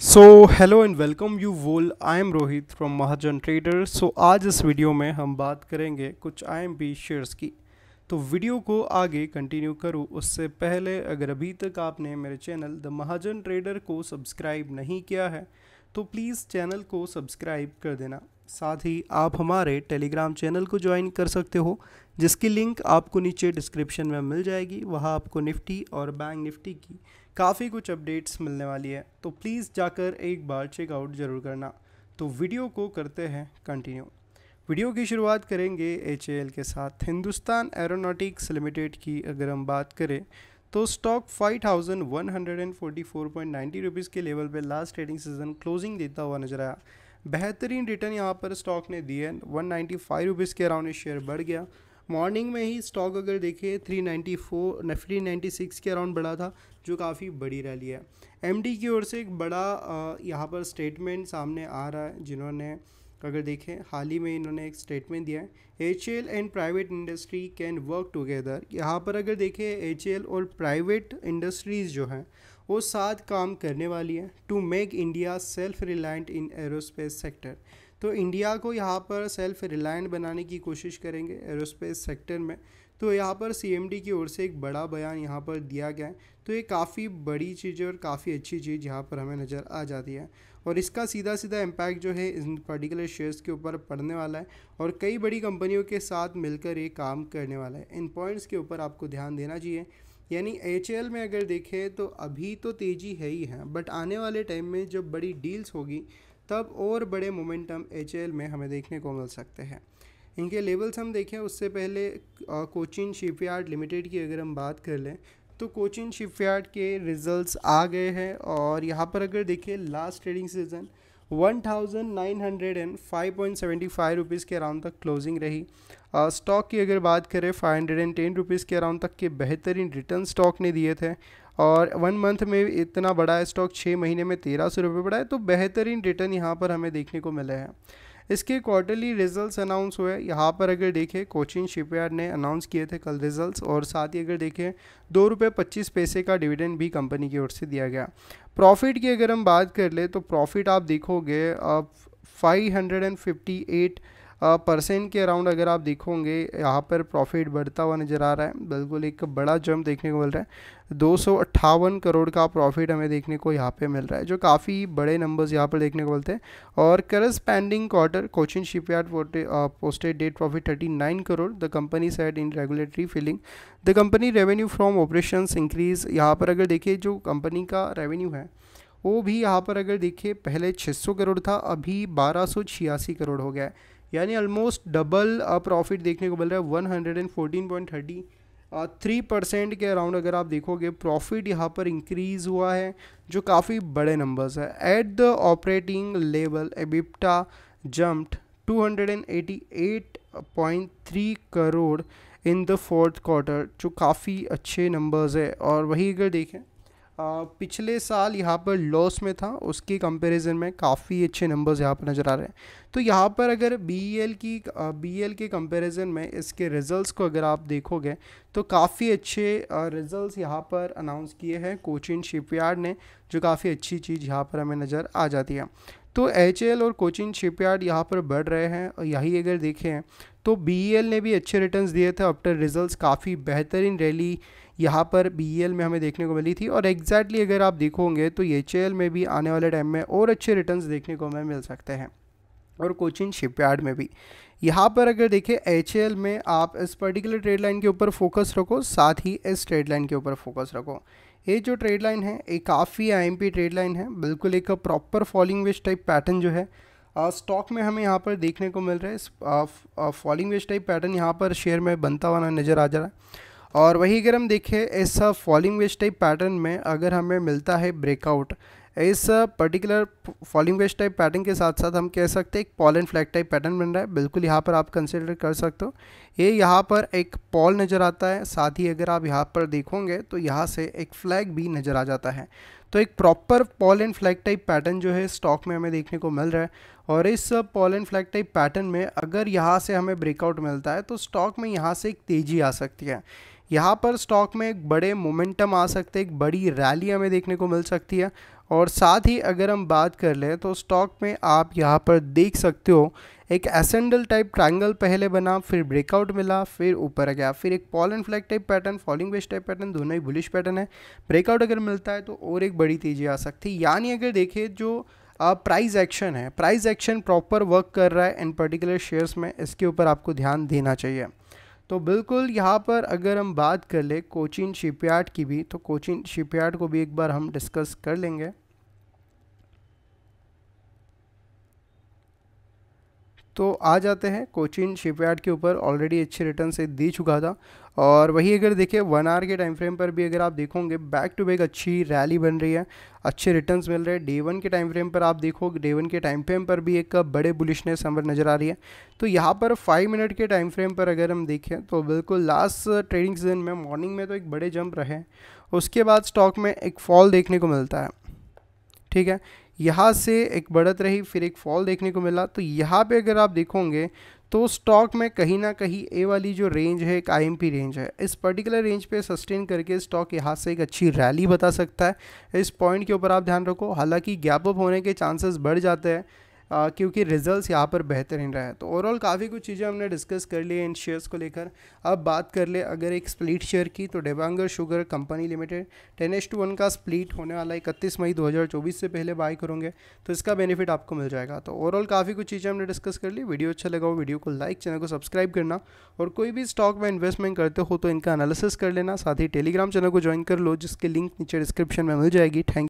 So hello and welcome you all I am Rohit from Mahajan trader so आज इस video में हम बात करेंगे कुछ आई शेयर्स की। तो वीडियो को आगे कंटिन्यू करूँ। उससे पहले अगर अभी तक आपने मेरे चैनल द महाजन ट्रेडर को सब्सक्राइब नहीं किया है तो प्लीज़ चैनल को सब्सक्राइब कर देना। साथ ही आप हमारे टेलीग्राम चैनल को ज्वाइन कर सकते हो, जिसकी लिंक आपको नीचे डिस्क्रिप्शन में मिल जाएगी। वहाँ आपको निफ्टी और बैंक निफ्टी की काफ़ी कुछ अपडेट्स मिलने वाली है। तो प्लीज़ जाकर एक बार चेकआउट ज़रूर करना। तो वीडियो को करते हैं कंटिन्यू वीडियो की शुरुआत करेंगे एच के साथ। हिंदुस्तान एरोनॉटिक्स लिमिटेड की अगर हम बात करें तो स्टॉक 5144.90 रुपीज़ के लेवल पे लास्ट ट्रेडिंग सीज़न क्लोजिंग देता हुआ नज़र आया। बेहतरीन रिटर्न यहाँ पर स्टॉक ने दिए वन नाइन्टी फाइव रुपीज़ के अराउंड शेयर बढ़ गया। मॉर्निंग में ही स्टॉक अगर देखें 394 थ्री नाइन्टी सिक्स के अराउंड बढ़ा था, जो काफ़ी बड़ी रैली है। एमडी की ओर से एक बड़ा यहाँ पर स्टेटमेंट सामने आ रहा है, जिन्होंने अगर देखें, हाल ही में इन्होंने एक स्टेटमेंट दिया है। HL and private industry can work together यहाँ पर अगर देखें एच और प्राइवेट इंडस्ट्रीज़ जो हैं वो साथ काम करने वाली है to make India self reliant in aerospace sector तो इंडिया को यहाँ पर सेल्फ रिलायंट बनाने की कोशिश करेंगे एरोस्पेस सेक्टर में। तो यहाँ पर सीएमडी की ओर से एक बड़ा बयान यहाँ पर दिया गया है। तो ये काफ़ी बड़ी चीज़ है और काफ़ी अच्छी चीज़ यहाँ पर हमें नज़र आ जाती है। और इसका सीधा सीधा इम्पैक्ट जो है इन पर्टिकुलर शेयर्स के ऊपर पड़ने वाला है और कई बड़ी कंपनियों के साथ मिलकर ये काम करने वाला है। इन पॉइंट्स के ऊपर आपको ध्यान देना चाहिए। यानी एच में अगर देखें तो अभी तो तेज़ी है ही है बट आने वाले टाइम में जब बड़ी डील्स होगी, तब और बड़े मोमेंटम एच में हमें देखने को मिल सकते हैं। इनके लेवल्स हम देखें, उससे पहले कोचिन शिपयार्ड लिमिटेड की अगर हम बात कर लें तो कोचिन शिपयार्ड के रिजल्ट्स आ गए हैं और यहाँ पर अगर देखें last trading session one thousand nine hundred and five point seventy five rupees के अराउंड तक क्लोजिंग रही। स्टॉक की अगर बात करें five hundred and ten rupees के अराउंड तक के बेहतरीन रिटर्न स्टॉक ने दिए थे। और वन मंथ में इतना बड़ा स्टॉक छः महीने में तेरह सौ रुपये बढ़ा है तो बेहतरीन रिटर्न यहाँ पर हमें देखने को मिले हैं। इसके क्वार्टरली रिजल्ट्स अनाउंस हुए यहाँ पर अगर देखें कोचिंग शिपयार्ड ने अनाउंस किए थे कल रिजल्ट्स और साथ ही अगर देखें, दो रुपये पच्चीस पैसे का डिविडेंड भी कंपनी की ओर से दिया गया। प्रॉफिट की अगर हम बात कर ले तो प्रॉफिट आप देखोगे, अब five hundred and fifty eight percent के अराउंड अगर आप देखोगे, यहाँ पर प्रॉफिट बढ़ता हुआ नज़र आ रहा है। बिल्कुल एक बड़ा जम देखने को मिल रहा है। दो सौ अट्ठावन करोड़ का प्रॉफिट हमें देखने को यहाँ पे मिल रहा है, जो काफ़ी बड़े नंबर्स यहाँ पर देखने को मिलते हैं। और corresponding quarter Cochin shipyard posted date profit 39 crore. The company set in regulatory filing the company revenue from operation increase यहाँ पर अगर देखिए, जो कंपनी का रेवेन्यू है, वो भी यहाँ पर अगर देखिए, पहले 600 करोड़ था, अभी बारह करोड़ हो गया है। यानी ऑलमोस्ट डबल प्रॉफिट देखने को मिल रहा है one hundred and fourteen point thirty three percent के अराउंड अगर आप देखोगे प्रॉफिट यहाँ पर इंक्रीज़ हुआ है, जो काफ़ी बड़े नंबर्स है। At the operating level EBITDA jumped 288.3 crore in the fourth quarter जो काफ़ी अच्छे नंबर्स है। और वही अगर देखें पिछले साल यहाँ पर लॉस में था, उसके कंपैरिजन में काफ़ी अच्छे नंबर्स यहाँ पर नज़र आ रहे हैं। तो यहाँ पर अगर बी e की बी e के कंपैरिजन में इसके रिज़ल्ट्स को अगर आप देखोगे तो काफ़ी अच्छे रिज़ल्ट्स यहाँ पर अनाउंस किए हैं। कोचिन शिपयार्ड ने, जो काफ़ी अच्छी चीज़ यहाँ पर हमें नज़र आ जाती है। तो एच और कोचिन शिपयार्ड यहाँ पर बढ़ रहे हैं और यही अगर देखें तो बी e ने भी अच्छे रिटर्न्स दिए थे आफ्टर रिजल्ट्स काफ़ी बेहतरीन रैली यहाँ पर बी e में हमें देखने को मिली थी। और एग्जैक्टली exactly अगर आप देखोगे तो एच में भी आने वाले टाइम में और अच्छे रिटर्न्स देखने को हमें मिल सकते हैं, और कोचिन शिपयार्ड में भी। यहाँ पर अगर देखें एच में आप इस पर्टिकुलर ट्रेड लाइन के ऊपर फोकस रखो, साथ ही इस ट्रेड लाइन के ऊपर फोकस रखो। ये जो ट्रेड लाइन है, ये काफ़ी आई ट्रेड लाइन है, बिल्कुल एक proper falling wedge type pattern जो है स्टॉक में हमें यहाँ पर देखने को मिल रहा है फॉलिंग वेज टाइप पैटर्न यहाँ पर शेयर में बनता हुआ नज़र आ जा रहा है। और वही अगर हम देखें ऐसा फॉलिंग वेज टाइप पैटर्न में अगर हमें मिलता है ब्रेकआउट इस पर्टिकुलर फॉलिंग वेस्ट टाइप पैटर्न के साथ साथ हम कह सकते हैं एक pole and flag type pattern बन रहा है। बिल्कुल यहाँ पर आप कंसिडर कर सकते हो। ये यहाँ पर एक पॉल नज़र आता है। साथ ही अगर आप यहाँ पर देखोगे तो यहाँ से एक फ्लैग भी नज़र आ जाता है। तो एक proper pole and flag type pattern जो है स्टॉक में हमें देखने को मिल रहा है। और इस pole and flag type pattern में अगर यहाँ से हमें ब्रेकआउट मिलता है तो स्टॉक में यहाँ से एक तेज़ी आ सकती है। यहाँ पर स्टॉक में एक बड़े मोमेंटम आ सकते एक बड़ी रैली हमें देखने को मिल सकती है। और साथ ही अगर हम बात कर लें तो स्टॉक में आप यहाँ पर देख सकते हो, एक एसेंडल टाइप ट्रायंगल पहले बना, फिर ब्रेकआउट मिला, फिर ऊपर आ गया, फिर एक pole and flag type pattern falling base type pattern दोनों ही बुलिश पैटर्न है। ब्रेकआउट अगर मिलता है तो और एक बड़ी तेज़ी आ सकती है। यानी अगर देखिए जो प्राइस एक्शन है प्राइस एक्शन प्रॉपर वर्क कर रहा है इन पर्टिकुलर शेयर्स में, इसके ऊपर आपको ध्यान देना चाहिए। तो बिल्कुल यहाँ पर अगर हम बात कर ले कोचिन शिपयार्ड की भी तो कोचिन शिपयार्ड को भी एक बार हम डिस्कस कर लेंगे। तो आ जाते हैं। कोचिन शिपयार्ड के ऊपर ऑलरेडी अच्छे रिटर्न से दे चुका था। और वही अगर देखें वन आवर के टाइम फ्रेम पर भी अगर आप देखोगे बैक टू बैक अच्छी रैली बन रही है। अच्छे रिटर्न्स मिल रहे हैं। डे वन के टाइम फ्रेम पर आप देखो डे वन के टाइम फ्रेम पर भी एक बड़े बुलिशनेस हमें नज़र आ रही है। तो यहाँ पर फाइव मिनट के टाइम फ्रेम पर अगर हम देखें तो बिल्कुल लास्ट ट्रेडिंग सीज़न में मॉर्निंग में तो एक बड़े जंप रहे उसके बाद स्टॉक में एक फॉल देखने को मिलता है। ठीक है? यहाँ से एक बढ़त रही, फिर एक फॉल देखने को मिला। तो यहाँ पे अगर आप देखोगे तो स्टॉक में कहीं ना कहीं ए वाली जो रेंज है, एक आईएमपी रेंज है। इस पर्टिकुलर रेंज पे सस्टेन करके स्टॉक यहाँ से एक अच्छी रैली बता सकता है। इस पॉइंट के ऊपर आप ध्यान रखो, हालाँकि गैप अप होने के चांसेस बढ़ जाते हैं। क्योंकि रिजल्ट्स यहाँ पर बेहतरीन रहा है। तो ओवरऑल काफ़ी कुछ चीज़ें हमने डिस्कस कर ली इन शेयर्स को लेकर। अब बात कर ले अगर एक स्प्लिट शेयर की तो डेबांगर sugar company limited ten is to one का स्प्लिट होने वाला इकतीस मई 2024 से पहले बाय करोगे तो इसका बेनिफिट आपको मिल जाएगा। तो ओवरऑल काफ़ी कुछ चीज़ें हमने डिस्कस कर ली। वीडियो अच्छा लगा हो, वीडियो को लाइक चैनल को सब्सक्राइब करना और कोई भी स्टॉक में इन्वेस्टमेंट करते हो तो इनका एनालिसिस कर लेना। साथ ही टेलीग्राम चैनल को ज्वाइन कर लो, जिसके लिंक नीचे डिस्क्रिप्शन में मिल जाएगी। थैंक